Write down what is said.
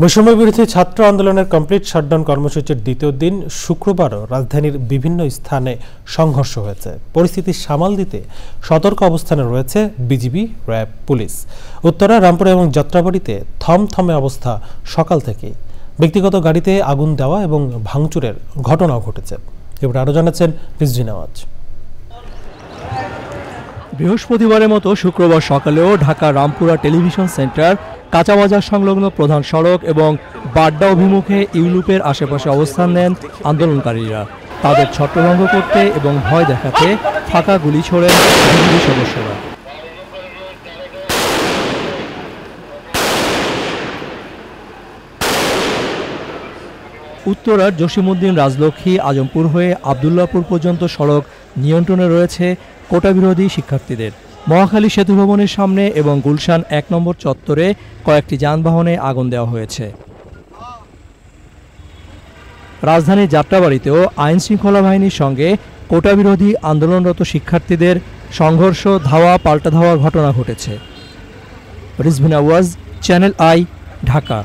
বৈষম্য বিরোধী ছাত্র আন্দোলনের কমপ্লিট শাটডাউন কর্মসূচির দ্বিতীয় দিন শুক্রবারও রাজধানীর বিভিন্ন স্থানে সংঘর্ষ হয়েছে। পরিস্থিতি সামাল দিতে সতর্ক অবস্থানে রয়েছে BGB, RAB, police. Uttara, Rampura এবং যাত্রাবাড়িতে থমথমে অবস্থা সকাল থেকেই। ব্যক্তিগত গাড়িতে আগুন দেওয়া এবং ভাঙচুরের ঘটনাও ঘটেছে। এবার আরও জানাচ্ছেন রিজভি নওয়াজ। বৃহস্পতিবারের মতো শুক্রবার সকালেও ঢাকা রামপুরা টেলিভিশন সেন্টার কাঁচাবাজার সংলগ্ন প্রধান সড়ক এবং বাড্ডা অভিমুখে ইউলুপের আশেপাশে অবস্থান নেন আন্দোলনকারীরা। তাদের ছত্রভঙ্গ করতে এবং ভয় দেখাতে ফাঁকা গুলি ছোড়েন বিজিবি সদস্যরা। উত্তরার জসিমউদ্দিন রাজলক্ষ্মী আজমপুর হয়ে আবদুল্লাপুর পর্যন্ত সড়ক নিয়ন্ত্রণে রয়েছে কোটা বিরোধী শিক্ষার্থীদের। মহাখালী সেতু ভবনের সামনে এবং গুলশান এক নম্বর চত্বরে কয়েকটি যানবাহনে আগুন দেওয়া হয়েছে। রাজধানীর যাত্রাবাড়িতেও আইন শৃঙ্খলা বাহিনীর সঙ্গে কোটা বিরোধী আন্দোলনরত শিক্ষার্থীদের সংঘর্ষ, ধাওয়া, পাল্টা ধাওয়ার ঘটনা ঘটেছে। Rizvina Waz, channel I, Dhaka.